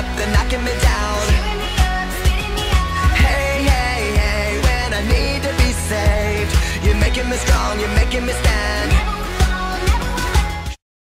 up, they're knocking me down. Hey, hey, hey, when I need to be saved You're making me strong, you're making